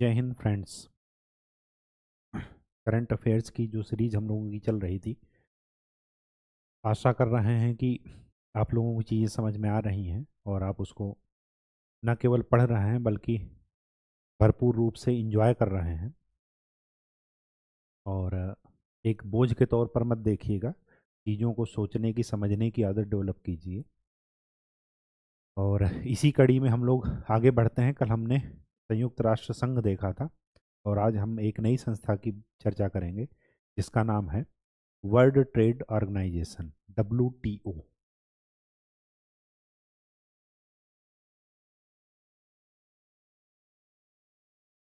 जय Hind friends. Current affairs की जो सीरीज़ हम लोगों की चल रही थी, आशा कर रहे हैं कि आप लोगों को चीज़ें समझ में आ रही हैं और आप उसको न केवल पढ़ रहे हैं बल्कि भरपूर रूप से इंजॉय कर रहे हैं। और एक बोझ के तौर पर मत देखिएगा, चीज़ों को सोचने की, समझने की आदत डेवलप कीजिए। और इसी कड़ी में हम लोग आगे बढ़ते हैं, कल हमने संयुक्त राष्ट्र संघ देखा था और आज हम एक नई संस्था की चर्चा करेंगे, जिसका नाम है World Trade Organisation, W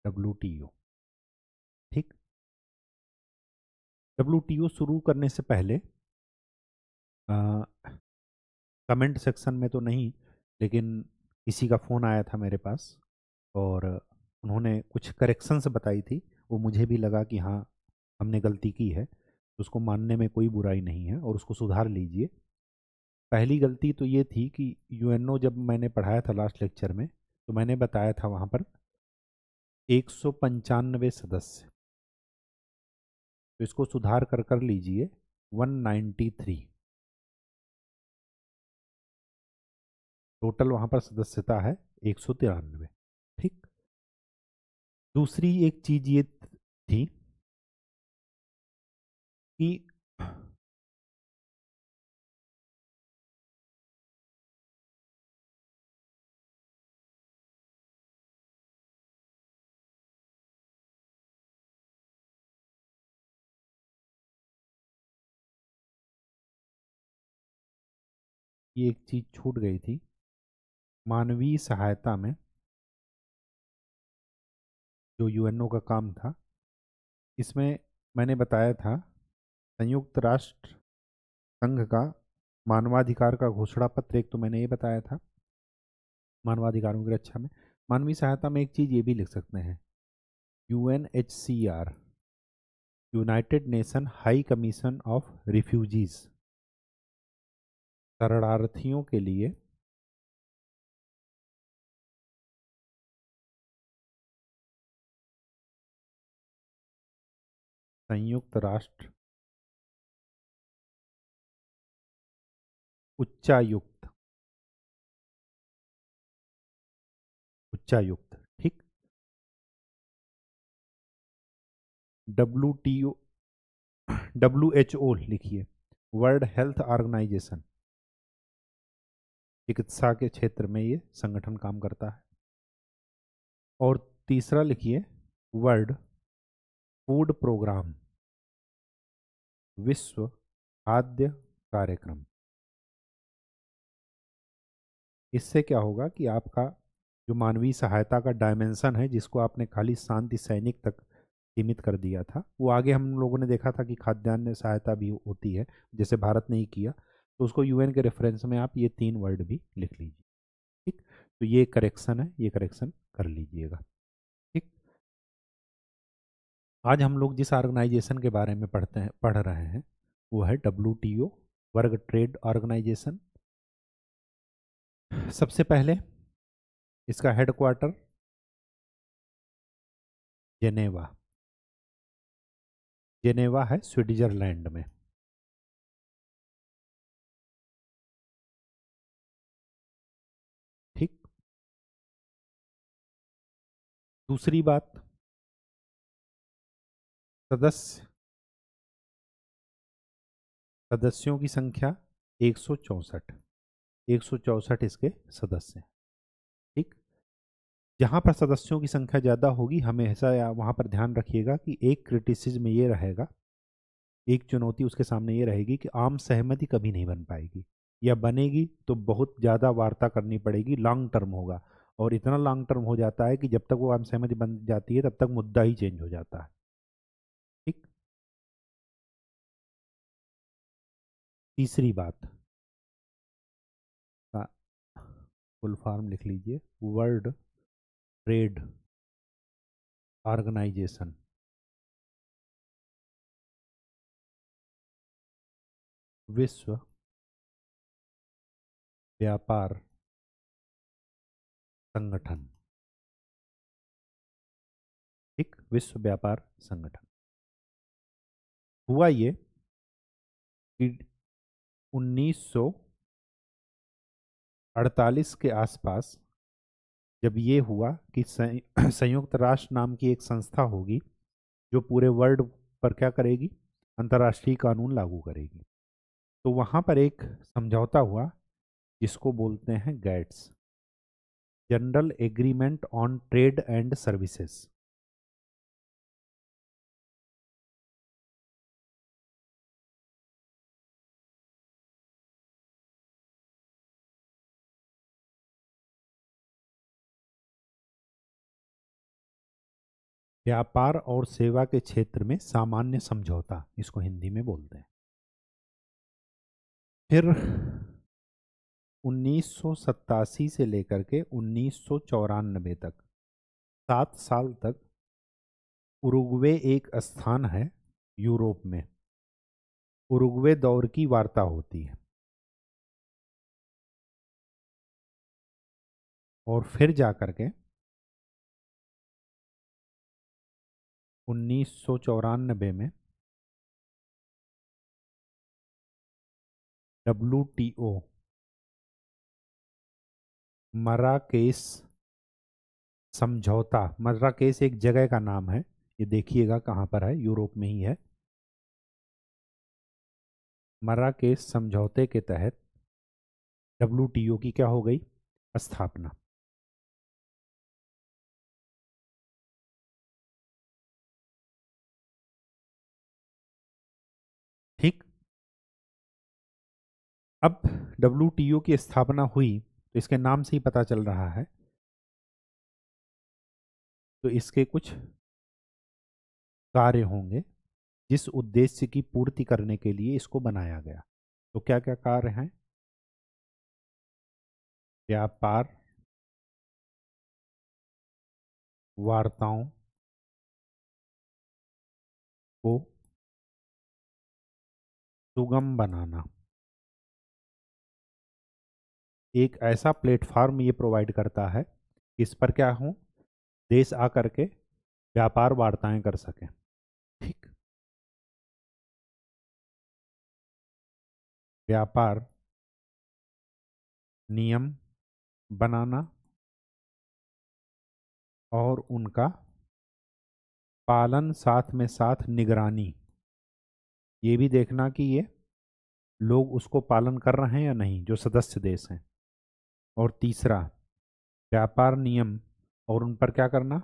W ठीक? डब्ल्यू शुरू करने से पहले कमेंट सेक्शन में तो नहीं, लेकिन किसी का फ़ोन आया था मेरे पास। और उन्होंने कुछ करेक्शंस बताई थी। वो मुझे भी लगा कि हाँ हमने गलती की है। उसको मानने में कोई बुराई नहीं है और उसको सुधार लीजिए। पहली गलती तो ये थी कि यूएनओ जब मैंने पढ़ाया था लास्ट लेक्चर में तो मैंने बताया था वहाँ पर एक सौ पंचानवे सदस्य। तो इसको सुधार कर कर लीजिए 193 टोटल वहाँ पर सदस्यता है एक सौ तिरानवे। ठीक। दूसरी एक चीज़ ये थी कि ये एक चीज़ छूट गई थी मानवीय सहायता में। जो यूएनओ का काम था, इसमें मैंने बताया था, संयुक्त राष्ट्र संघ का मानवाधिकार का घोषणा पत्र, एक तो मैंने ये बताया था, मानवाधिकारों की रक्षा में। मानवीय सहायता में एक चीज़ ये भी लिख सकते हैं U N H C R United Nation High Commission of Refugees शरणार्थियों के लिए संयुक्त राष्ट्र। उच्चायुक्त। उच्चायुक्त, ठीक। W T O, W H O लिखिए। World Health Organisation. चिकित्सा के क्षेत्र में ये संगठन काम करता है। और तीसरा लिखिए, वर्ल्ड फ़ूड प्रोग्राम। विश्व खाद्य कार्यक्रम। इससे क्या होगा कि आपका जो मानवीय सहायता का डायमेंशन है, जिसको आपने खाली शांति सैनिक तक सीमित कर दिया था, वो आगे हम लोगों ने देखा था कि खाद्यान्न सहायता भी होती है, जैसे भारत ने ही किया। तो उसको यूएन के रेफरेंस में आप ये तीन वर्ड भी लिख लीजिए। ठीक? तो ये करेक्शन है, ये करेक्शन कर लीजिएगा। आज हम लोग जिस ऑर्गेनाइजेशन के बारे में पढ़ते हैं, पढ़ रहे हैं, वो है डब्ल्यू टी ओ, वर्ग ट्रेड ऑर्गेनाइजेशन। सबसे पहले इसका हेडक्वार्टर जेनेवा। जेनेवा है स्विट्जरलैंड में। ठीक। दूसरी बात सदस्य सदस्यों की संख्या एक सौ चौंसठ। एक सौ चौंसठ इसके सदस्य हैं। ठीक? जहाँ पर सदस्यों की संख्या ज़्यादा होगी हमेशा वहाँ पर ध्यान रखिएगा कि एक क्रिटिसिज्म ये रहेगा, एक चुनौती उसके सामने ये रहेगी कि आम सहमति कभी नहीं बन पाएगी। या बनेगी तो बहुत ज़्यादा वार्ता करनी पड़ेगी लॉन्ग टर्म होगा। और इतना लॉन्ग टर्म हो जाता है कि जब तक वो आम सहमति बन जाती है, तब तक मुद्दा ही चेंज हो जाता है। तीसरी बात। का फुल फॉर्म लिख लीजिए। World Trade. ऑर्गेनाइजेशन। विश्व। व्यापार। संगठन। एक विश्व व्यापार संगठन। हुआ ये कि 1948 के आसपास जब ये हुआ कि संयुक्त राष्ट्र नाम की एक संस्था होगी जो पूरे वर्ल्ड पर क्या करेगी? अंतर्राष्ट्रीय कानून लागू करेगी। तो वहाँ पर एक समझौता हुआ जिसको बोलते हैं GATS, General Agreement on Trade and Services. व्यापार और सेवा के क्षेत्र में सामान्य समझौता, इसको हिंदी में बोलते हैं। फिर उन्नीस सौ सत्तासी से लेकर के उन्नीस सौ चौरानबे तक, सात साल तक उरुग्वे एक स्थान है यूरोप में। उरुग्वे दौर की वार्ता होती है। और फिर जाकर के उन्नीस सौ चौरानबे में डब्लू टी ओ मराकेश समझौता मराकेश एक जगह का नाम है, ये देखिएगा कहाँ पर है, यूरोप में ही है। मराकेश समझौते के तहत डब्लू टी ओ की क्या हो गई? स्थापना। अब डब्ल्यू की स्थापना हुई तो इसके नाम से ही पता चल रहा है। तो इसके कुछ कार्य होंगे, जिस उद्देश्य की पूर्ति करने के लिए इसको बनाया गया। तो क्या क्या कार्य हैं? व्यापार, वार्ताओं को सुगम बनाना। एक ऐसा प्लेटफॉर्म ये प्रोवाइड करता है, इस पर क्या हो? देश आकर के व्यापार वार्ताएँ कर सकें। ठीक। व्यापार नियम बनाना और उनका पालन साथ में साथ निगरानी। ये भी देखना कि ये लोग उसको पालन कर रहे हैं या नहीं, जो सदस्य देश हैं। और तीसरा, व्यापार नियम और उन पर क्या करना?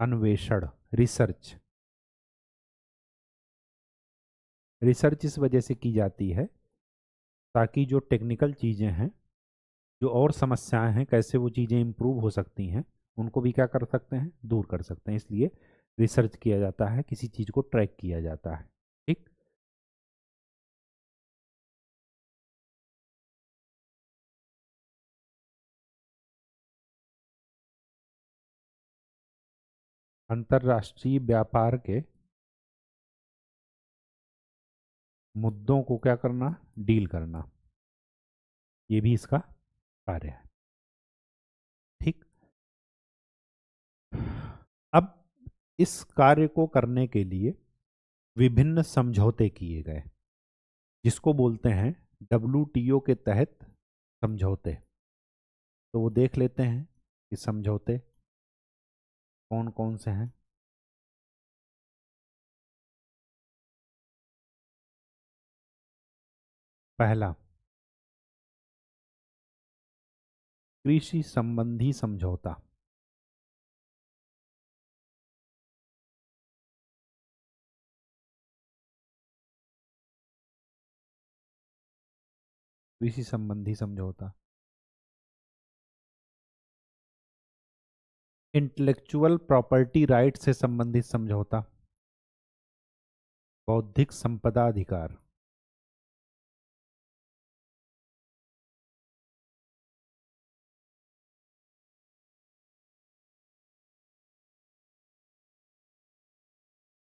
अन्वेषण, रिसर्च। रिसर्च इस वजह से की जाती है ताकि जो टेक्निकल चीज़ें हैं, जो और समस्याएँ हैं, कैसे वो चीज़ें इम्प्रूव हो सकती हैं, उनको भी क्या कर सकते हैं? दूर कर सकते हैं। इसलिए रिसर्च किया जाता है, किसी चीज़ को ट्रैक किया जाता है। अंतर्राष्ट्रीय व्यापार के मुद्दों को क्या करना? डील करना। ये भी इसका कार्य है। ठीक? अब इस कार्य को करने के लिए विभिन्न समझौते किए गए, जिसको बोलते हैं डब्ल्यू के तहत समझौते। तो वो देख लेते हैं कि समझौते कौन कौन से हैं? पहला। कृषि संबंधी समझौता। कृषि संबंधी समझौता। इंटेलेक्चुअल प्रॉपर्टी राइट से संबंधित समझौता। बौद्धिक संपदा अधिकार।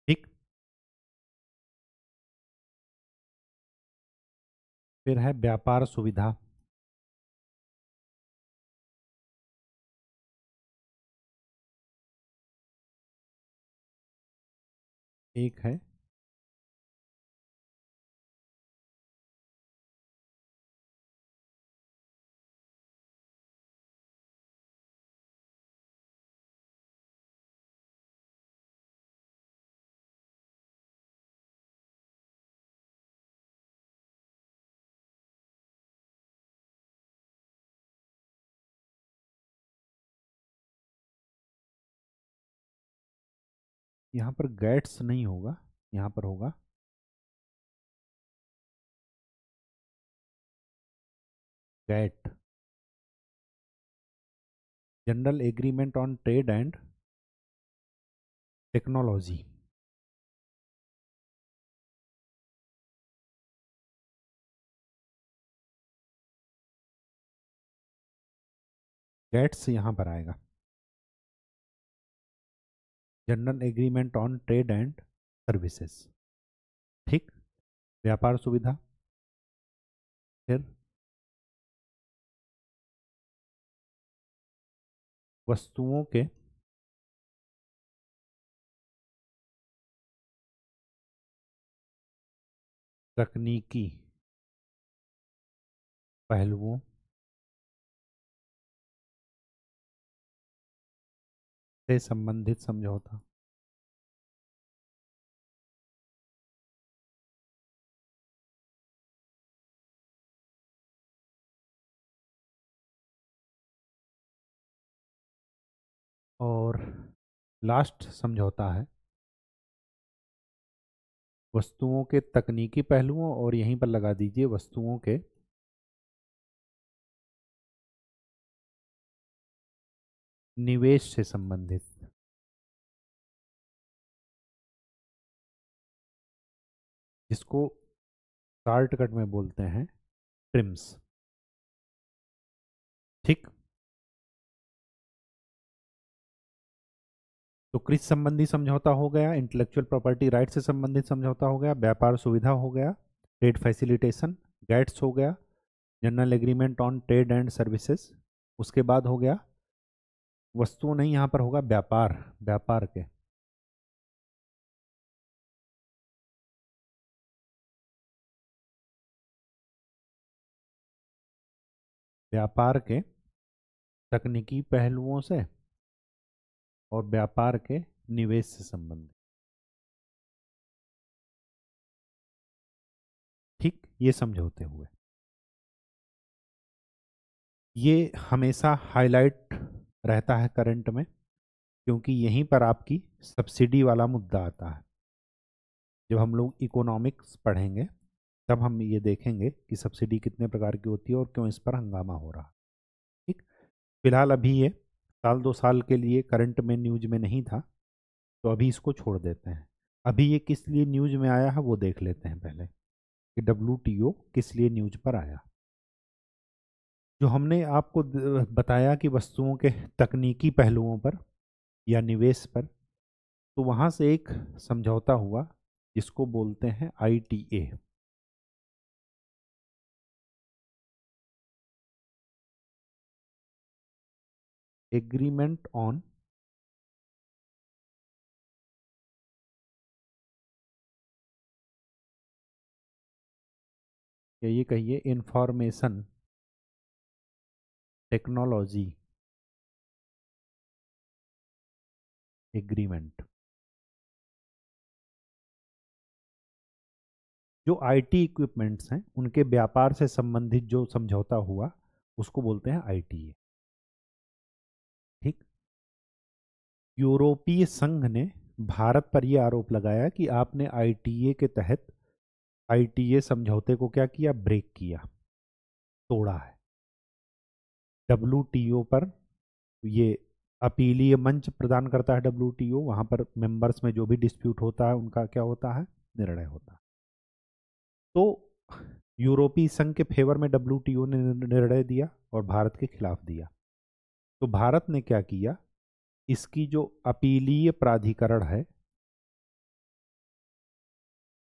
ठीक। फिर है व्यापार सुविधा। एक है। यहाँ पर गैट्स नहीं होगा, यहाँ पर होगा। GATT General Agreement on Trade and Technology GATS यहाँ पर आएगा। General Agreement on Trade and Services ठीक? व्यापार सुविधा? फिर? वस्तुओं के? तकनीकी? पहलुओं? से संबंधित समझौता और लास्ट समझौता है। वस्तुओं के तकनीकी पहलुओं और यहीं पर लगा दीजिए, वस्तुओं के निवेश से संबंधित। जिसको शॉर्टकट में बोलते हैं ट्रिम्स ठीक? तो कृषि संबंधी समझौता हो गया इंटेलेक्चुअल प्रॉपर्टी राइट से संबंधित समझौता हो गया, व्यापार सुविधा हो गया ट्रेड फैसिलिटेशन गैट्स हो गया General Agreement on Trade and Services उसके बाद हो गया वस्तुओं नहीं यहाँ पर होगा, व्यापार व्यापार के। व्यापार के तकनीकी पहलुओं से और व्यापार के निवेश से संबंधित। ठीक, ये समझौते हुए। ये हमेशा हाईलाइट रहता है करंट में, क्योंकि यहीं पर आपकी सब्सिडी वाला मुद्दा आता है। जब हम लोग इकोनॉमिक्स पढ़ेंगे, तब हम ये देखेंगे कि सब्सिडी कितने प्रकार की होती है और क्यों इस पर हंगामा हो रहा ठीक? फ़िलहाल अभी ये साल दो साल के लिए करंट में न्यूज़ में नहीं था तो अभी इसको छोड़ देते हैं। अभी ये किस लिए न्यूज़ में आया है वो देख लेते हैं पहले कि डब्ल्यूटीओ किस लिए न्यूज़ पर आया। जो हमने आपको बताया कि वस्तुओं के तकनीकी पहलुओं पर या निवेश पर तो वहाँ से एक समझौता हुआ, जिसको बोलते हैं आईटीए एग्रीमेंट ऑन या ये कहिए इंफॉर्मेशन टेक्नोलॉजी एग्रीमेंट। जो आईटी इक्विपमेंट्स हैं, उनके व्यापार से संबंधित जो समझौता हुआ, उसको बोलते हैं आईटीए ठीक? यूरोपीय संघ ने भारत पर यह आरोप लगाया कि आपने आईटीए के तहत आईटीए समझौते को क्या किया? ब्रेक किया। तोड़ा है। डब्ल्यू पर ये अपीलीय मंच प्रदान करता है डब्ल्यू वहाँ पर मेंबर्स में जो भी डिस्प्यूट होता है, उनका क्या होता है? निर्णय होता है। तो यूरोपीय संघ के फेवर में डब्ल्यू ने निर्णय दिया और भारत के खिलाफ दिया। तो भारत ने क्या किया? इसकी जो अपीलीय प्राधिकरण है,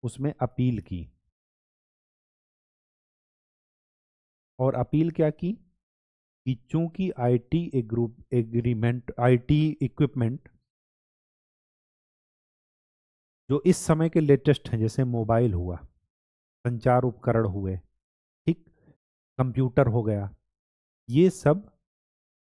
उसमें अपील की। और अपील क्या की? कि चूँकि IT group agreement IT equipment जो इस समय के लेटेस्ट हैं जैसे मोबाइल हुआ संचार उपकरण हुए ठीक कंप्यूटर हो गया ये सब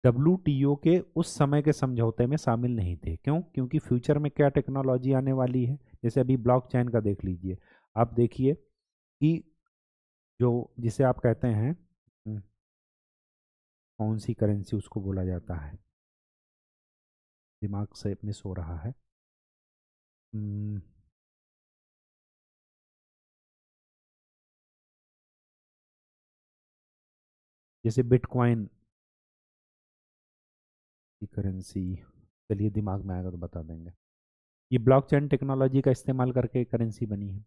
डब्ल्यू के उस समय के समझौते में शामिल नहीं थे। क्यों? क्योंकि फ्यूचर में क्या टेक्नोलॉजी आने वाली है? जैसे अभी ब्लॉकचेन का देख लीजिए। आप देखिए कि जो जिसे आप कहते हैं हम्म, कौन सी करेंसी उसको बोला जाता है? दिमाग से मिस हो रहा है। जैसे बिटकॉइन की करेंसी। चलिए दिमाग में आएगा तो बता देंगे। ये ब्लॉकचेन टेक्नोलॉजी का इस्तेमाल करके करेंसी बनी है।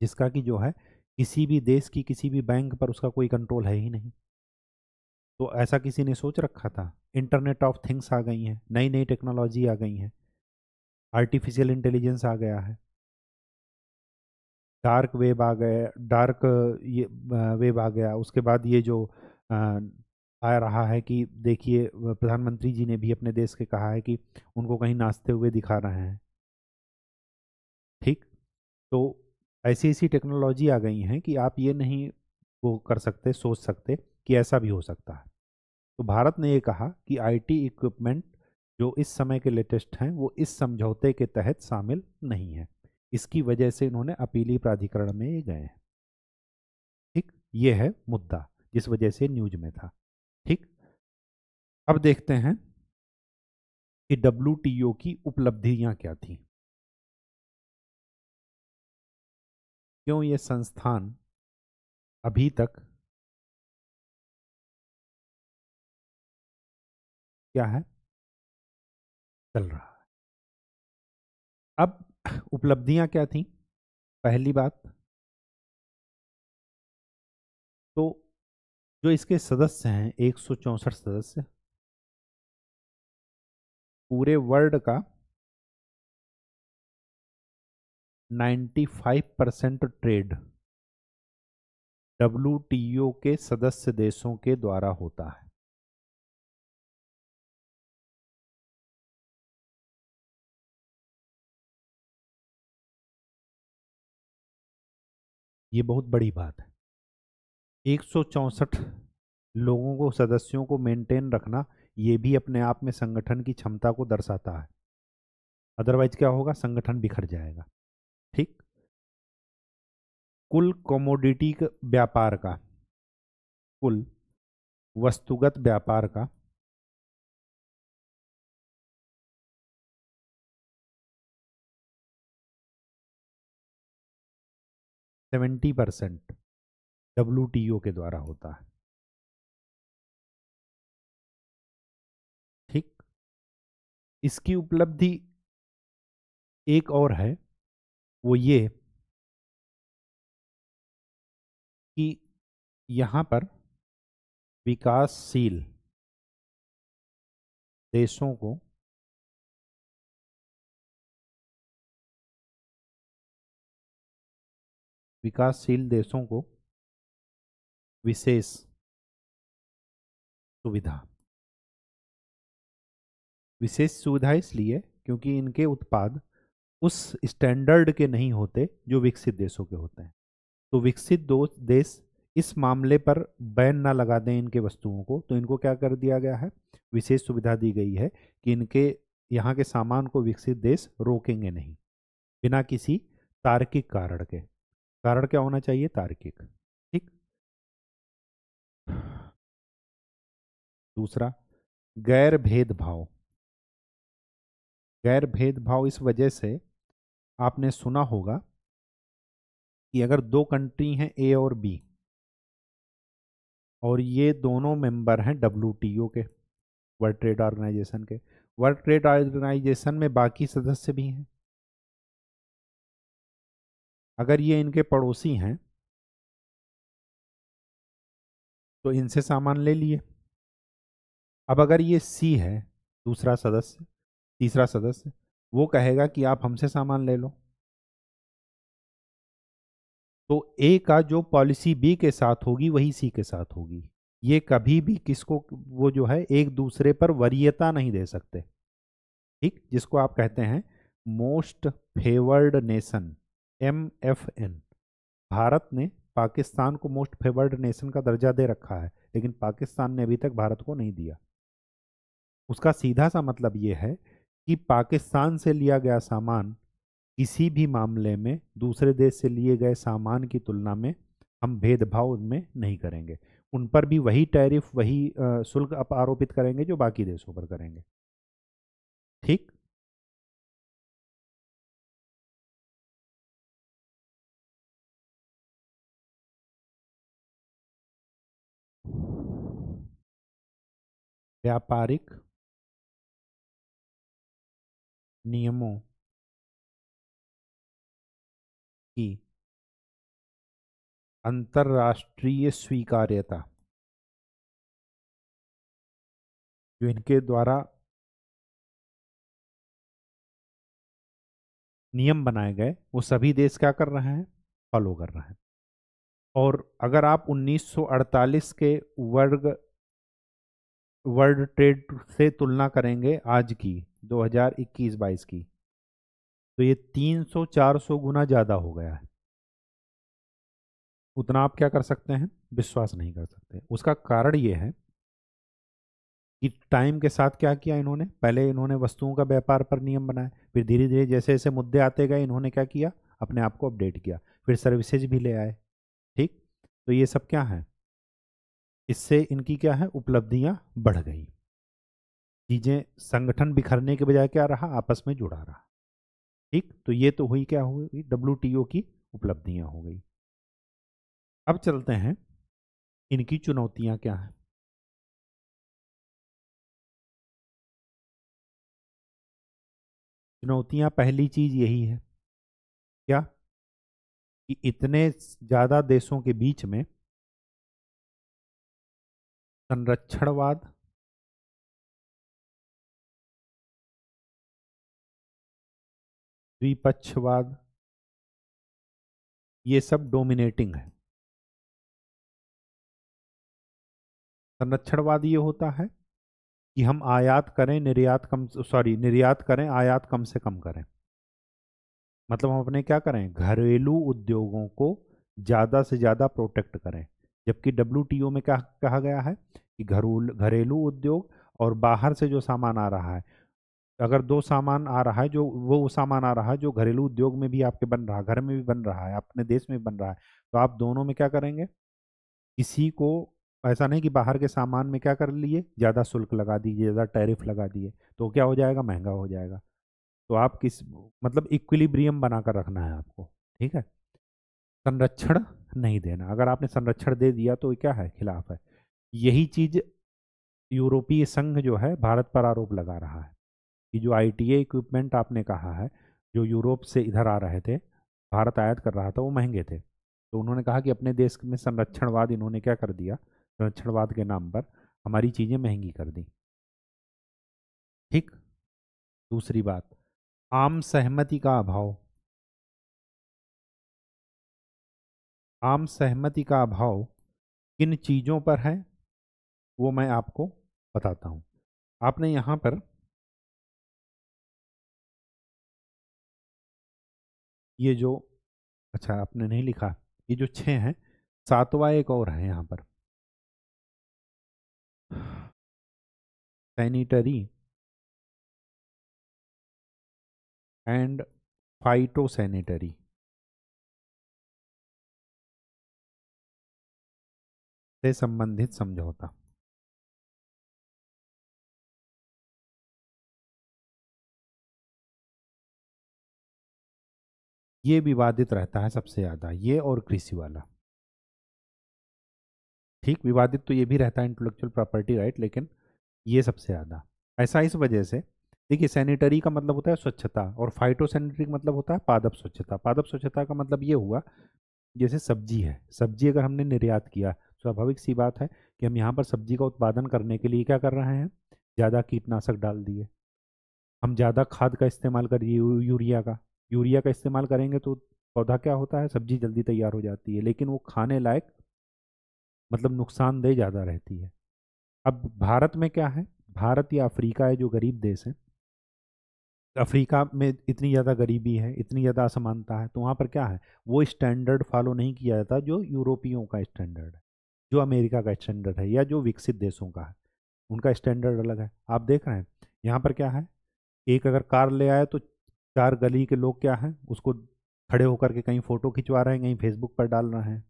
जिसका कि जो है, किसी भी देश की किसी भी बैंक पर उसका कोई कंट्रोल है ही नहीं। तो ऐसा किसी ने सोच रखा था? इंटरनेट ऑफ़ थिंग्स आ गई हैं नई नई टेक्नोलॉजी आ गई हैं। आर्टिफिशियल इंटेलिजेंस आ गया है। डार्क वेब आ गए डार्क ये वेब आ गया। उसके बाद ये जो आ, आ रहा है कि देखिए प्रधानमंत्री जी ने भी अपने देश के कहा है कि उनको कहीं नाचते हुए दिखा रहे हैं। ठीक? तो ऐसी ऐसी टेक्नोलॉजी आ गई हैं कि आप ये नहीं वो कर सकते सोच सकते कि ऐसा भी हो सकता है। तो भारत ने ये कहा कि आईटी इक्विपमेंट जो इस समय के लेटेस्ट हैं, वो इस समझौते के तहत शामिल नहीं है। इसकी वजह से इन्होंने अपीली प्राधिकरण में गए हैं। ठीक, ये है मुद्दा जिस वजह से न्यूज़ में था। ठीक, अब देखते हैं कि डब्ल्यू की उपलब्धियाँ क्या थी। क्यों ये संस्थान अभी तक क्या है? चल रहा है। अब उपलब्धियाँ क्या थी? पहली बात तो जो इसके सदस्य हैं, एक सदस्य, पूरे वर्ल्ड का 95 परसेंट ट्रेड डब्ल्यू के सदस्य देशों के द्वारा होता है। ये बहुत बड़ी बात है। एक लोगों को, सदस्यों को मेंटेन रखना, ये भी अपने आप में संगठन की क्षमता को दर्शाता है। अदरवाइज़ क्या होगा? संगठन बिखर जाएगा। ठीक? कुल कमोडिटी व्यापार का, कुल वस्तुगत व्यापार का सेवेंटी परसेंट डब्ल्यू के द्वारा होता है। ठीक? इसकी उपलब्धि एक और है, वो ये कि यहाँ पर विकासशील देशों को विकासशील देशों को विशेष सुविधा। विशेष सुविधा इसलिए क्योंकि इनके उत्पाद उस स्टैंडर्ड के नहीं होते जो विकसित देशों के होते हैं। तो विकसित देश इस मामले पर बैन ना लगा दें इनके वस्तुओं को तो इनको क्या कर दिया गया है? विशेष सुविधा दी गई है कि इनके, यहाँ के सामान को विकसित देश रोकेंगे नहीं, बिना किसी तार्किक कारण के। कारण क्या होना चाहिए? तार्किक। ठीक? दूसरा गैर भेदभाव गैर भेदभाव इस वजह से आपने सुना होगा कि अगर दो कंट्री हैं, ए और बी, और ये दोनों मेंबर हैं डब्ल्यू के, वर्ल्ड ट्रेड ऑर्गेनाइजेशन के। वर्ल्ड ट्रेड ऑर्गेनाइजेशन में बाकी सदस्य भी हैं। अगर ये इनके पड़ोसी हैं तो इनसे सामान ले लिए। अब अगर ये सी है, दूसरा सदस्य, तीसरा सदस्य, वो कहेगा कि आप हमसे सामान ले लो। तो ए का जो पॉलिसी बी के साथ होगी, वही सी के साथ होगी। ये कभी भी किसको, वो जो है, एक दूसरे पर वरीयता नहीं दे सकते। ठीक? जिसको आप कहते हैं, Most Favoured Nation. M F N Bharat ने पाकिस्तान को मोस्ट फेवर्ड नेशन का दर्जा दे रखा है, लेकिन पाकिस्तान ने अभी तक भारत को नहीं दिया। उसका सीधा सा मतलब ये है कि पाकिस्तान से लिया गया सामान किसी भी मामले में, दूसरे देश से लिए गए सामान की तुलना में हम भेदभाव उनमें नहीं करेंगे। उन पर भी वही टैरिफ, वही शुल्क आरोपित करेंगे जो बाकी देशों पर करेंगे। ठीक? व्यापारिक नियमों की अंतर्राष्ट्रीय स्वीकार्यता, जो इनके द्वारा नियम बनाए गए, वो सभी देश क्या कर रहे हैं? फॉलो कर रहे हैं। और अगर आप 1948 के वर्ग वर्ल्ड ट्रेड से तुलना करेंगे आज की 2021-22 की। तो ये 300-400 गुना ज़्यादा हो गया है। उतना आप क्या कर सकते हैं? विश्वास नहीं कर सकते। उसका कारण ये है कि टाइम के साथ क्या किया इन्होंने? पहले इन्होंने वस्तुओं का व्यापार पर नियम बनाए, फिर धीरे धीरे जैसे जैसे मुद्दे आते गए, इन्होंने क्या किया? अपने आप को अपडेट किया, फिर सर्विसेज़ भी ले आए, ठीक? तो ये सब क्या है? इससे इनकी क्या है? उपलब्धियाँ बढ़ गई। चीज़ें संगठन बिखरने के बजाय क्या रहा? आपस में जुड़ा रहा। ठीक? तो ये तो हुई क्या हुई? डब्ल्यू की उपलब्धियाँ हो गई। अब चलते हैं। इनकी चुनौतियाँ क्या हैं? चुनौतियाँ पहली चीज़ यही है। क्या? कि इतने ज़्यादा देशों के बीच में संरक्षणवाद? द्विपक्षवाद? ये सब डोमिनेटिंग है। संरक्षणवाद ये होता है कि हम आयात करें, निर्यात कम सॉरी निर्यात करें, आयात कम से कम करें। मतलब हम अपने क्या करें? घरेलू उद्योगों को ज़्यादा से ज़्यादा प्रोटेक्ट करें। जबकि डब्ल्यू में क्या कहा गया है? कि घरेलू उद्योग और बाहर से जो सामान आ रहा है। अगर दो सामान आ रहा है, जो वो सामान आ रहा है, जो घरेलू उद्योग में भी आपके बन रहा है घर में भी बन रहा है, अपने देश में भी बन रहा है तो आप दोनों में क्या करेंगे? किसी को ऐसा नहीं कि बाहर के सामान में क्या कर लिए? ज़्यादा शुल्क लगा दीजिए, ज़्यादा टैरिफ लगा दिए तो क्या हो जाएगा? महँगा हो जाएगा। तो आप किस मतलब इक्विलिब्रियम बनाकर रखना है आपको, ठीक है? संरक्षण नहीं देना। अगर आपने संरक्षण दे दिया तो क्या है? खिलाफ है। यही चीज़ यूरोपीय संघ जो है, भारत पर आरोप लगा रहा है कि जो आई इक्विपमेंट आपने कहा है, जो यूरोप से इधर आ रहे थे, भारत आयात कर रहा था, वो महँगे थे। तो उन्होंने कहा कि अपने देश में संरक्षणवाद इन्होंने क्या कर दिया? संरक्षणवाद के नाम पर हमारी चीज़ें महँगी कर दी। ठीक? दूसरी बात, आम सहमति का अभाव। आम सहमति का अभाव किन चीज़ों पर है? वो मैं आपको बताता हूँ। आपने यहाँ पर ये जो अच्छा आपने नहीं लिखा, ये जो छः हैं, सातवा एक और है यहाँ पर। Sanitary and phytosanitary. से संबंधित समझौता। ये विवादित रहता है सबसे ज़्यादा, ये और कृषि वाला। ठीक, विवादित तो ये भी रहता है इंटेलेक्चुअल प्रॉपर्टी राइट लेकिन ये सबसे ज़्यादा। ऐसा इस वजह से, देखिए सैनिटरी का मतलब होता है स्वच्छता और फाइटो सैनिटरी का मतलब होता है पादप स्वच्छता। पादप स्वच्छता का मतलब ये हुआ, जैसे सब्ज़ी है, सब्ज़ी अगर हमने निर्यात किया, स्वाभाविक सी बात है कि हम यहाँ पर सब्ज़ी का उत्पादन करने के लिए क्या कर रहे हैं? ज़्यादा कीटनाशक डाल दिए। हम ज़्यादा खाद का इस्तेमाल कर यूरिया का। यूरिया का इस्तेमाल करेंगे तो पौधा क्या होता है? सब्ज़ी जल्दी तैयार हो जाती है, लेकिन वो खाने लायक मतलब नुकसानदेह ज़्यादा रहती है। अब भारत में क्या है? भारत या अफ्रीका है जो गरीब देश है। अफ्रीका में इतनी ज़्यादा गरीबी है, इतनी ज़्यादा असमानता है तो वहाँ पर क्या है? वो स्टैंडर्ड फॉलो नहीं किया जाता जो यूरोपियों का स्टैंडर्ड है, जो अमेरिका का स्टैंडर्ड है या जो विकसित देशों का है। उनका स्टैंडर्ड अलग है। आप देख रहे हैं, यहाँ पर क्या है? एक अगर कार ले आए तो चार गली के लोग क्या हैं? उसको खड़े होकर के कहीं फ़ोटो खिंचवा रहे हैं, कहीं फेसबुक पर डाल रहे हैं।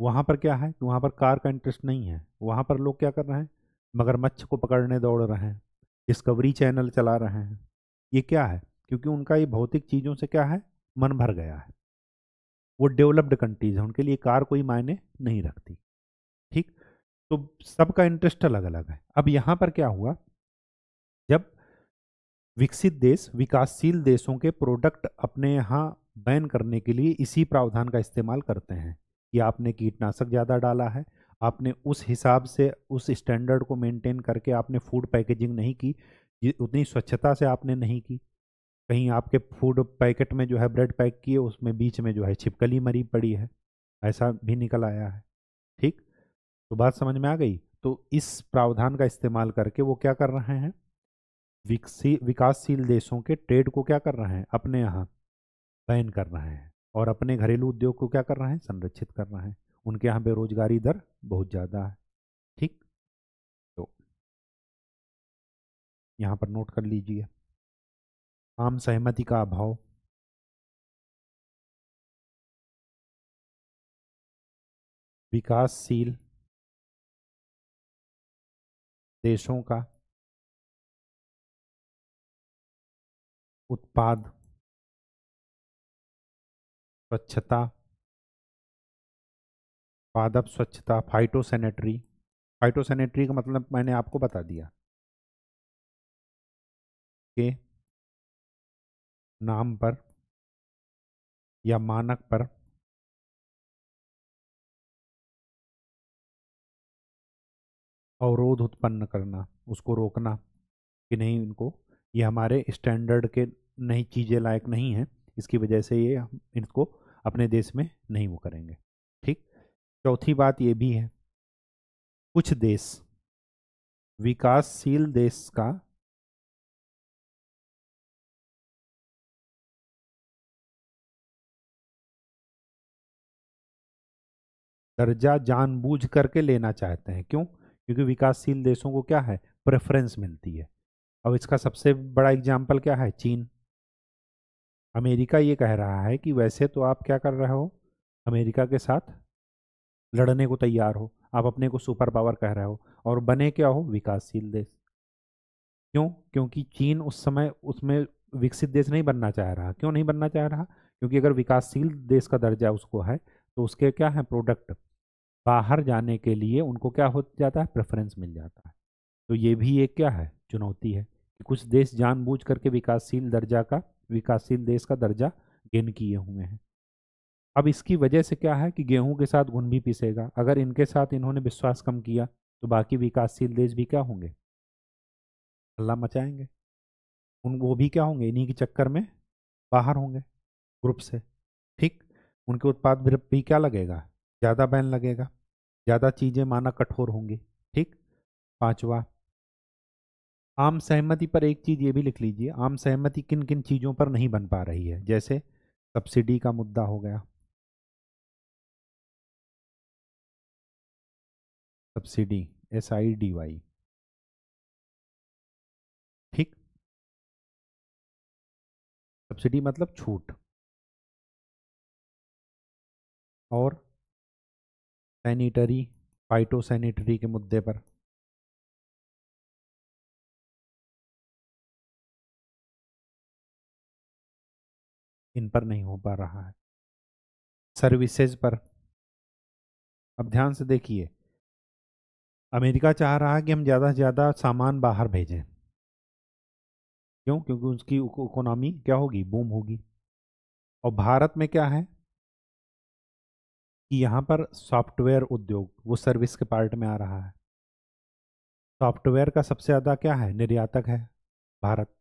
वहाँ पर क्या है कि वहाँ पर कार का इंटरेस्ट नहीं है। वहाँ पर लोग क्या कर रहे हैं? मगरमच्छ को पकड़ने दौड़ रहे हैं डिस्कवरी चैनल चला रहे हैं। ये क्या है? क्योंकि उनका ये भौतिक चीज़ों से क्या है? मन भर गया है। वो डेवलप्ड कंट्रीज़ है, उनके लिए कार कोई मायने नहीं रखती। ठीक? तो सबका इंटरेस्ट अलग अलग है। अब यहाँ पर क्या हुआ? जब विकसित देश, विकासशील देशों के प्रोडक्ट अपने यहाँ बैन करने के लिए इसी प्रावधान का इस्तेमाल करते हैं। कि आपने कीटनाशक ज़्यादा डाला है, आपने उस हिसाब से, उस स्टैंडर्ड को मेंटेन करके आपने फ़ूड पैकेजिंग नहीं की उतनी स्वच्छता से आपने नहीं की। कहीं आपके फ़ूड पैकेट में जो है ब्रेड पैक किए, उसमें बीच में जो है छिपकली मरी पड़ी है, ऐसा भी निकल आया है। ठीक? तो बात समझ में आ गई? तो इस प्रावधान का इस्तेमाल करके वो क्या कर रहे हैं? विकासशील देशों के ट्रेड को क्या कर रहे हैं? अपने यहाँ बैन कर रहे हैं। और अपने घरेलू उद्योग को क्या कर रहे हैं? संरक्षित कर रहे हैं। उनके यहाँ बेरोजगारी दर बहुत ज़्यादा है। ठीक? तो यहाँ पर नोट कर लीजिए। आम सहमति का अभाव। विकासशील देशों का उत्पाद, स्वच्छता पादप स्वच्छता फाइटोसैनिटरी फाइटोसैनिटरी का मतलब मैंने आपको बता दिया। के नाम पर या मानक पर अवरोध उत्पन्न करना, उसको रोकना कि नहीं इनको ये हमारे स्टैंडर्ड के नई चीज़ें लायक नहीं हैं, इसकी वजह से ये हम इनको अपने देश में नहीं वो करेंगे। ठीक? चौथी बात ये भी है। कुछ देश, विकासशील देश का दर्जा जानबूझ करके लेना चाहते हैं। क्यों? क्योंकि विकासशील देशों को क्या है? प्रेफरेंस मिलती है। अब इसका सबसे बड़ा एग्ज़ाम्पल क्या है? चीन। अमेरिका ये कह रहा है कि वैसे तो आप क्या कर रहे हो? अमेरिका के साथ लड़ने को तैयार हो। आप अपने को सुपर पावर कह रहे हो और बने क्या हो? विकासशील देश। क्यों? क्योंकि चीन उस समय उसमें विकसित देश नहीं बनना चाह रहा। क्यों नहीं बनना चाह रहा? क्योंकि अगर विकासशील देश का दर्जा उसको है तो उसके क्या है? प्रोडक्ट। बाहर जाने के लिए उनको क्या हो जाता है? प्रेफरेंस मिल जाता है। तो ये भी एक क्या है? चुनौती है कि कुछ देश जानबूझ करके विकासशील दर्जा का, विकासशील देश का दर्जा गेन किए हुए हैं। अब इसकी वजह से क्या है कि गेहूँ के साथ घुन भी पिसेगा? अगर इनके साथ इन्होंने विश्वास कम किया तो बाकी विकासशील देश भी क्या होंगे? हल्ला मचाएँगे। उन, वो भी क्या होंगे? इन्हीं के चक्कर में बाहर होंगे ग्रुप से। ठीक? उनके उत्पाद भी क्या लगेगा? ज़्यादा बैन लगेगा। ज़्यादा चीज़ें माना कठोर होंगी। ठीक? पांचवा आम सहमति पर एक चीज़ ये भी लिख लीजिए, आम सहमति किन किन चीज़ों पर नहीं बन पा रही है? जैसे सब्सिडी का मुद्दा हो गया। Subsidy, S I D Y. ठीक? सब्सिडी मतलब छूट। और सैनिटरी फाइटो सैनिटरी के मुद्दे पर। इन पर नहीं हो पा रहा है। सर्विसेज़ पर। अब ध्यान से देखिए। अमेरिका चाह रहा है कि हम ज़्यादा से ज़्यादा सामान बाहर भेजें। क्यों? क्योंकि उसकी इकोनॉमी क्या होगी? बूम होगी। और भारत में क्या है? कि यहाँ पर सॉफ्टवेयर उद्योग, वो सर्विस के पार्ट में आ रहा है। सॉफ्टवेयर का सबसे ज़्यादा क्या है? निर्यातक है भारत।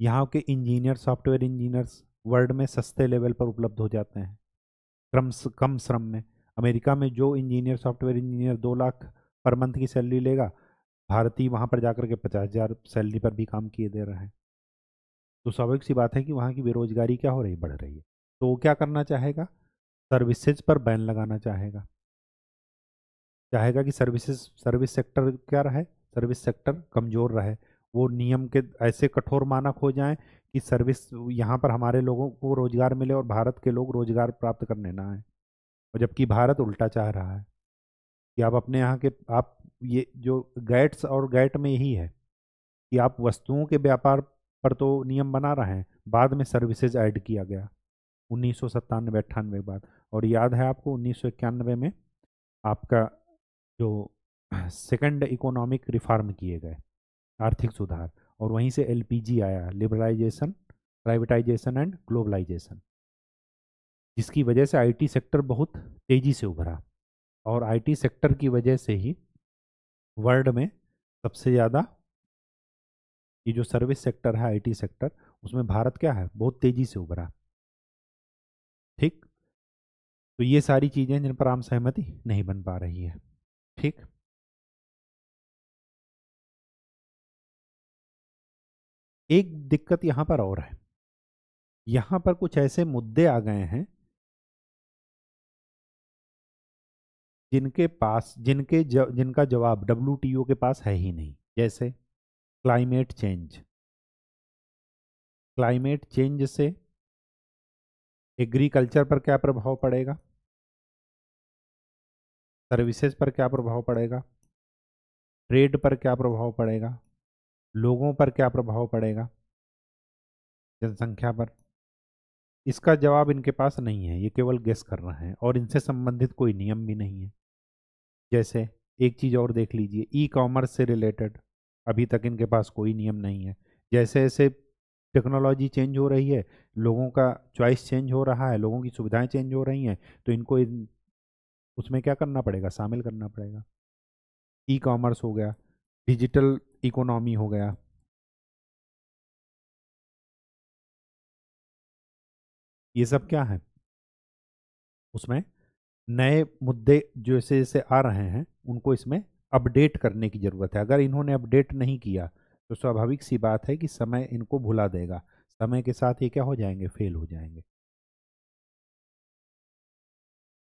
यहाँ के इंजीनियर, सॉफ्टवेयर इंजीनियर्स वर्ल्ड में सस्ते लेवल पर उपलब्ध हो जाते हैं। क्रम कम श्रम में। अमेरिका में जो इंजीनियर, सॉफ्टवेयर इंजीनियर दो लाख पर मंथ की सैलरी लेगा, भारतीय वहाँ पर जाकर के पचास हज़ार सैलरी पर भी काम किए दे रहे हैं। तो स्वाभाविक सी बात है कि वहाँ की बेरोजगारी क्या हो रही, बढ़ रही है। तो वो क्या करना चाहेगा? सर्विसेज़ पर बैन लगाना चाहेगा। चाहेगा कि सर्विसेज़, सर्विस सेक्टर क्या रहे? सर्विस सेक्टर कमज़ोर रहे। वो नियम के ऐसे कठोर मानक हो जाएँ कि सर्विस यहाँ पर हमारे लोगों को रोज़गार मिले और भारत के लोग रोज़गार प्राप्त करने ना आए। और जबकि भारत उल्टा चाह रहा है कि आप अपने यहाँ के, आप ये जो गैट्स और गैट में यही है कि आप वस्तुओं के व्यापार पर तो नियम बना रहे हैं, बाद में सर्विसेज़ ऐड किया गया। उन्नीस सौ सत्तानवे, अट्ठानवे बाद। और याद है आपको उन्नीस सौ इक्यानवे में आपका जो सेकंड इकोनॉमिक रिफॉर्म किए गए, आर्थिक सुधार। और वहीं से एलपीजी आया लिबरलाइजेशन प्राइवेटाइजेशन एंड ग्लोबलाइजेशन जिसकी वजह से आईटी सेक्टर बहुत तेज़ी से उभरा। और आईटी सेक्टर की वजह से ही वर्ल्ड में सबसे ज़्यादा ये जो सर्विस सेक्टर है आईटी सेक्टर उसमें भारत क्या है, बहुत तेज़ी से उभरा। ठीक? तो ये सारी चीज़ें जिन पर आम सहमति नहीं बन पा रही है। ठीक? एक दिक्कत यहाँ पर और है। यहाँ पर कुछ ऐसे मुद्दे आ गए हैं जिनके पास जिनके ज, जिनका जवाब डब्ल्यूटीओ के पास है ही नहीं। जैसे क्लाइमेट चेंज क्लाइमेट चेंज से एग्रीकल्चर पर क्या प्रभाव पड़ेगा? सर्विसेज़ पर क्या प्रभाव पड़ेगा? ट्रेड पर क्या प्रभाव पड़ेगा? लोगों पर क्या प्रभाव पड़ेगा? जनसंख्या पर। इसका जवाब इनके पास नहीं है, ये केवल गेस कर रहे हैं और इनसे संबंधित कोई नियम भी नहीं है। जैसे, एक चीज़ और देख लीजिए ई कॉमर्स से रिलेटेड अभी तक इनके पास कोई नियम नहीं है। जैसे जैसे टेक्नोलॉजी चेंज हो रही है, लोगों का चॉइस चेंज हो रहा है, लोगों की सुविधाएँ चेंज हो रही हैं तो इनको इन, उसमें क्या करना पड़ेगा? शामिल करना पड़ेगा। ई कॉमर्स हो गया डिजिटल इकोनॉमी हो गया। ये सब क्या है? उसमें नए मुद्दे जैसे जैसे आ रहे हैं, उनको इसमें अपडेट करने की ज़रूरत है। अगर इन्होंने अपडेट नहीं किया तो स्वाभाविक सी बात है कि समय इनको भुला देगा। समय के साथ ये क्या हो जाएँगे? फेल हो जाएँगे।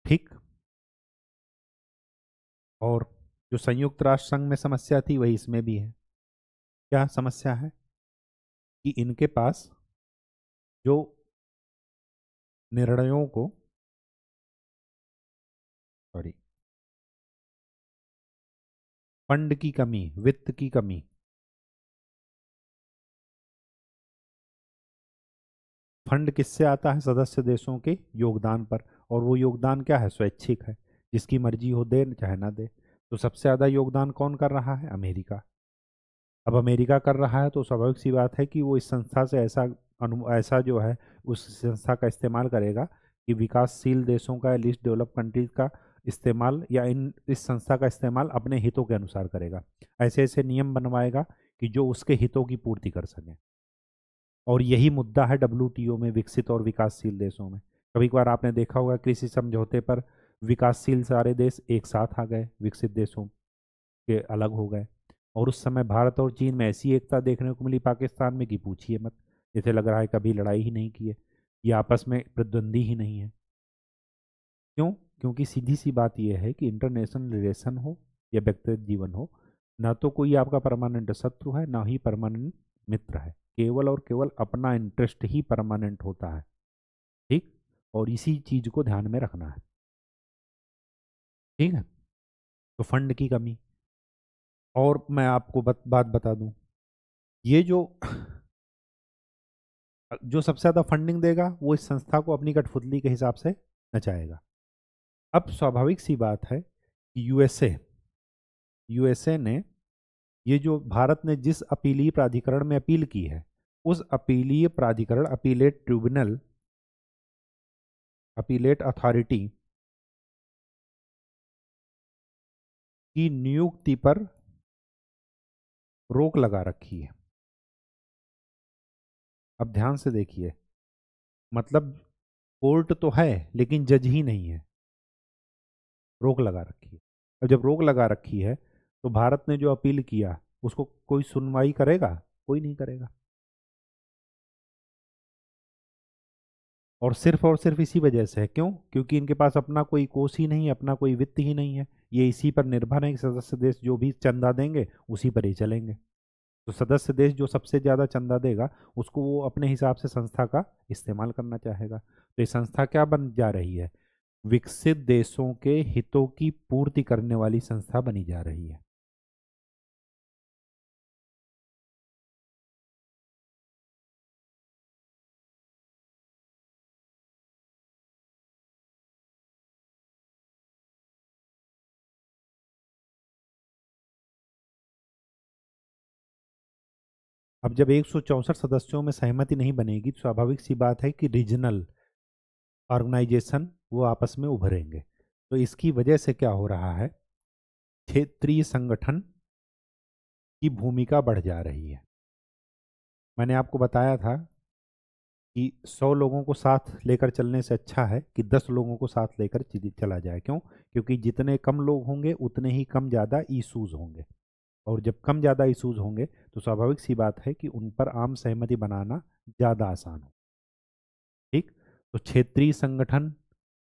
ठीक? और जो संयुक्त राष्ट्र संघ में समस्या थी, वही इसमें भी है। क्या समस्या है? कि इनके पास जो निर्णयों को सॉरी। फंड की कमी, वित्त की कमी। फंड किससे आता है? सदस्य देशों के योगदान पर। और वो योगदान क्या है? स्वैच्छिक है। जिसकी मर्ज़ी हो दे, चाहे ना दे। तो सबसे ज़्यादा योगदान कौन कर रहा है? अमेरिका। अब अमेरिका कर रहा है तो स्वाभाविक सी बात है कि वो इस संस्था से ऐसा अनु, ऐसा जो है, उस संस्था का इस्तेमाल करेगा कि विकासशील देशों का लिस्ट डेवलप कंट्रीज़ का इस्तेमाल या इन, इस संस्था का इस्तेमाल अपने हितों के अनुसार करेगा। ऐसे ऐसे नियम बनवाएगा कि जो उसके हितों की पूर्ति कर सकें। और यही मुद्दा है डब्ल्यू में विकसित और विकासशील देशों में। कभी कभार आपने देखा होगा कृषि समझौते पर विकासशील सारे देश एक साथ आ गए, विकसित देशों के अलग हो गए। और उस समय भारत और चीन में ऐसी एकता देखने को मिली पाकिस्तान में कि पूछिए मत, जैसे लग रहा है कभी लड़ाई ही नहीं की है, ये आपस में प्रतिद्वंदी ही नहीं है। क्यों? क्योंकि सीधी सी बात यह है कि इंटरनेशनल रिलेशन हो या व्यक्तिगत जीवन हो, ना तो कोई आपका परमानेंट शत्रु है, ना ही परमानेंट मित्र है। केवल और केवल अपना इंटरेस्ट ही परमानेंट होता है। ठीक? और इसी चीज़ को ध्यान में रखना है। ठीक है? तो फंड की कमी। और मैं आपको बत, बात बता दूँ ये जो जो सबसे ज़्यादा फंडिंग देगा वो इस संस्था को अपनी कठपुतली के हिसाब से नचाएगा। अब स्वाभाविक सी बात है कि यूएसए यूएसए ने ये जो भारत ने जिस अपीलीय प्राधिकरण में अपील की है उस अपीलीय प्राधिकरण अपीलेट ट्रिब्यूनल अपीलेट अथॉरिटी की नियुक्ति पर रोक लगा रखी है। अब ध्यान से देखिए मतलब कोर्ट तो है, लेकिन जज ही नहीं है। रोक लगा रखी है। अब जब रोक लगा रखी है तो भारत ने जो अपील किया, उसको कोई सुनवाई करेगा? कोई नहीं करेगा। और सिर्फ़ और सिर्फ़ इसी वजह से है। क्यों? क्योंकि इनके पास अपना कोई कोष ही नहीं है, अपना कोई वित्त ही नहीं है। ये इसी पर निर्भर है कि सदस्य देश जो भी चंदा देंगे, उसी पर ही चलेंगे। तो सदस्य देश जो सबसे ज़्यादा चंदा देगा, उसको वो अपने हिसाब से संस्था का इस्तेमाल करना चाहेगा। तो ये संस्था क्या बन जा रही है? विकसित देशों के हितों की पूर्ति करने वाली संस्था बनी जा रही है। अब जब एक सौ चौंसठ सदस्यों में सहमति नहीं बनेगी तो स्वाभाविक सी बात है कि रीजनल ऑर्गेनाइजेशन वो आपस में उभरेंगे। तो इसकी वजह से क्या हो रहा है? क्षेत्रीय संगठन की भूमिका बढ़ जा रही है। मैंने आपको बताया था कि सौ लोगों को साथ लेकर चलने से अच्छा है कि दस लोगों को साथ लेकर चला जाए। क्यों? क्योंकि जितने कम लोग होंगे, उतने ही कम ज़्यादा ईशूज़ होंगे। और जब कम ज़्यादा इशूज़ होंगे तो स्वाभाविक सी बात है कि उन पर आम सहमति बनाना ज़्यादा आसान हो ठीक? तो क्षेत्रीय संगठन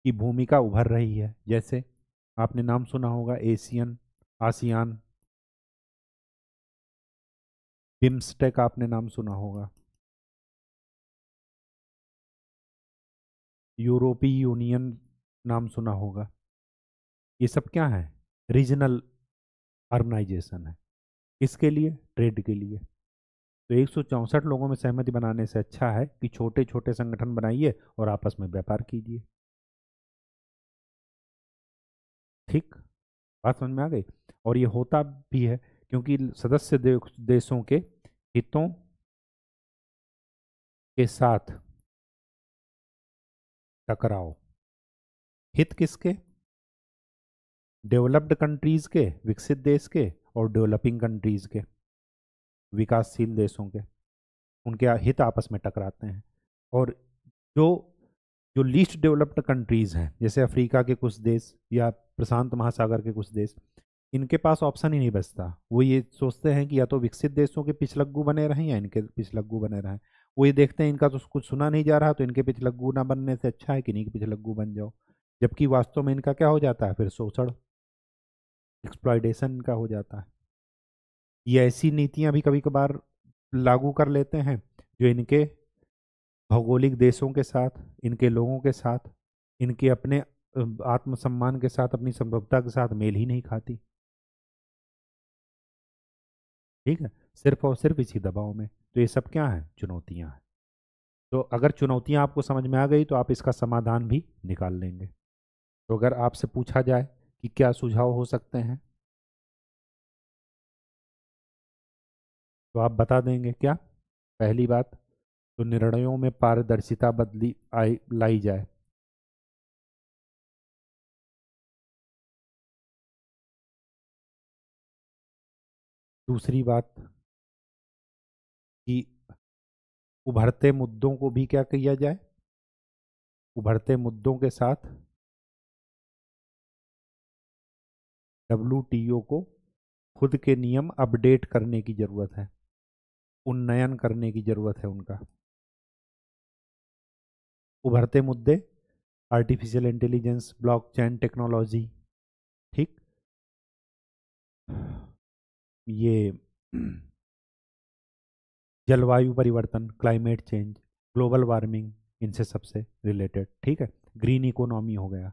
की भूमिका उभर रही है। जैसे आपने नाम सुना होगा, एशियन, आसियान। बिम्सटेक आपने नाम सुना होगा। यूरोपीय यूनियन नाम सुना होगा। ये सब क्या है? रीजनल ऑर्गेनाइजेशन है। किसके लिए? ट्रेड के लिए। तो एक लोगों में सहमति बनाने से अच्छा है कि छोटे छोटे संगठन बनाइए और आपस में व्यापार कीजिए। ठीक? बात समझ में आ गई? और ये होता भी है क्योंकि सदस्य देशों के हितों के साथ टकराव। हित किसके? डेवलप्ड कंट्रीज़ के, विकसित देश के और डेवलपिंग कंट्रीज़ के, विकासशील देशों के, उनके हित आपस में टकराते हैं। और जो जो लीस्ट डेवलप्ड कंट्रीज़ हैं, जैसे अफ्रीका के कुछ देश या प्रशांत महासागर के कुछ देश, इनके पास ऑप्शन ही नहीं बचता। वो ये सोचते हैं कि या तो विकसित देशों के पिछलग्गू बने रहें या इनके पिछलग्गू बने रहें। वो ये देखते हैं इनका तो कुछ सुना नहीं जा रहा तो इनके पिछलग्गू ना बनने से अच्छा है कि नहीं पिछलग्गू बन जाओ। जबकि वास्तव में इनका क्या हो जाता है? फिर शोषण। एक्सप्लॉयडेशन का हो जाता है। ये ऐसी नीतियाँ भी कभी कभार लागू कर लेते हैं, जो इनके भौगोलिक देशों के साथ, इनके लोगों के साथ, इनके अपने आत्मसम्मान के साथ, अपनी संभवता के साथ मेल ही नहीं खाती। ठीक है? सिर्फ़ और सिर्फ़ इसी दबाव में। तो ये सब क्या है? चुनौतियाँ हैं। तो अगर चुनौतियाँ आपको समझ में आ गई तो आप इसका समाधान भी निकाल लेंगे। तो अगर आपसे पूछा जाए कि क्या सुझाव हो सकते हैं? तो आप बता देंगे क्या? पहली बात तो निर्णयों में पारदर्शिता बदली, आई, लाई जाए। दूसरी बात कि उभरते मुद्दों को भी क्या किया जाए? उभरते मुद्दों के साथ डब्ल्यूटीओ को खुद के नियम अपडेट करने की ज़रूरत है। उन्नयन करने की ज़रूरत है उनका। उभरते मुद्दे आर्टिफिशियल इंटेलिजेंस ब्लॉकचेन टेक्नोलॉजी ठीक? ये जलवायु परिवर्तन क्लाइमेट चेंज ग्लोबल वार्मिंग इनसे सबसे रिलेटेड ठीक है? ग्रीन इकोनॉमी हो गया,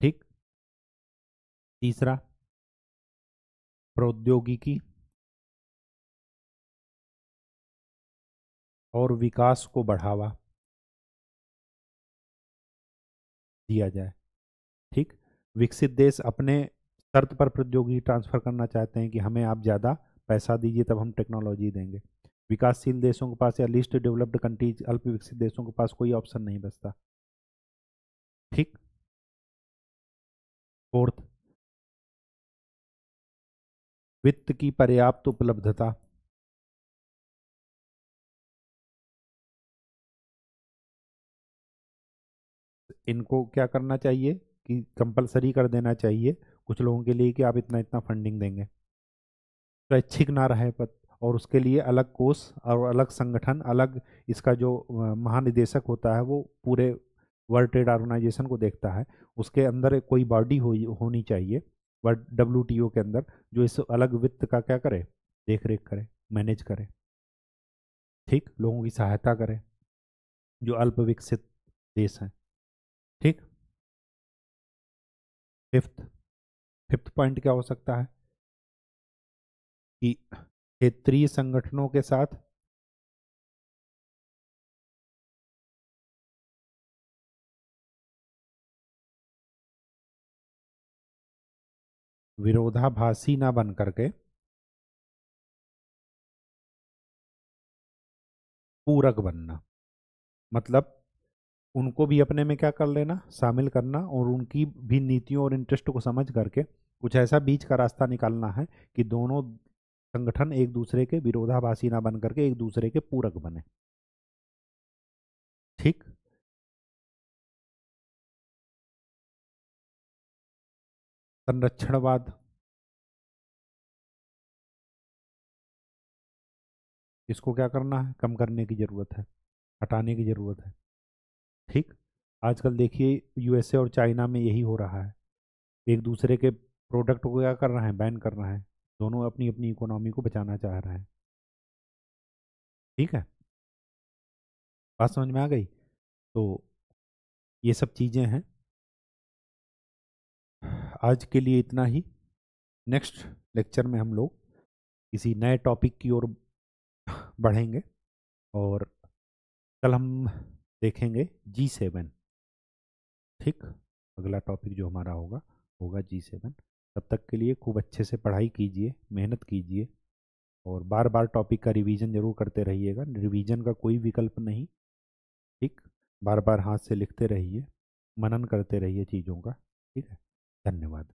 ठीक? तीसरा प्रौद्योगिकी और विकास को बढ़ावा दिया जाए। ठीक? विकसित देश अपने शर्त पर प्रौद्योगिकी ट्रांसफ़र करना चाहते हैं कि हमें आप ज़्यादा पैसा दीजिए तब हम टेक्नोलॉजी देंगे। विकासशील देशों के पास या लिस्ट डेवलप्ड कंट्रीज़ अल्प विकसित देशों के पास कोई ऑप्शन नहीं बचता। ठीक? फोर्थ वित्त की पर्याप्त उपलब्धता। इनको क्या करना चाहिए? कि कंपलसरी कर देना चाहिए कुछ लोगों के लिए कि आप इतना इतना फंडिंग देंगे। स्वैच्छिक ना रहे पद और उसके लिए अलग कोष और अलग संगठन, अलग इसका जो महानिदेशक होता है वो पूरे वर्ल्ड ट्रेड ऑर्गेनाइजेशन को देखता है। उसके अंदर कोई बॉडी हो, होनी चाहिए। डब्ल्यू के अंदर, जो इस अलग वित्त का क्या करे? देख रेख करे, मैनेज करे। ठीक? लोगों की सहायता करे, जो अल्प विकसित देश हैं। ठीक? फिफ्थ फिफ्थ पॉइंट क्या हो सकता है? कि क्षेत्रीय संगठनों के साथ विरोधाभासी ना बन करके पूरक बनना। मतलब उनको भी अपने में क्या कर लेना, शामिल करना और उनकी भी नीतियों और इंटरेस्ट को समझ करके कुछ ऐसा बीच का रास्ता निकालना है कि दोनों संगठन एक दूसरे के विरोधाभासी ना बन करके एक दूसरे के पूरक बने। ठीक? संरक्षणवाद। इसको क्या करना है? कम करने की ज़रूरत है, हटाने की ज़रूरत है। ठीक? आजकल देखिए, यूएसए और चाइना में यही हो रहा है। एक दूसरे के प्रोडक्ट को क्या कर रहे हैं? बैन कर रहे हैं। दोनों अपनी अपनी इकोनॉमी को बचाना चाह रहे हैं। ठीक है? बात समझ में आ गई? तो ये सब चीज़ें हैं। आज के लिए इतना ही। नेक्स्ट लेक्चर में हम लोग किसी नए टॉपिक की ओर बढ़ेंगे और कल हम देखेंगे जी सेवन ठीक? अगला टॉपिक जो हमारा होगा होगा जी सेवन तब तक के लिए खूब अच्छे से पढ़ाई कीजिए, मेहनत कीजिए और बार बार टॉपिक का रिवीजन ज़रूर करते रहिएगा। रिवीजन का कोई विकल्प नहीं। ठीक? बार बार हाथ से लिखते रहिए, मनन करते रहिए चीज़ों का। ठीक है? धन्यवाद